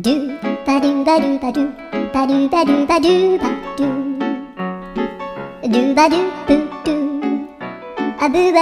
Do. Ba do ba do ba do ba do ba do ba do ba do do ba do boo do a boo ba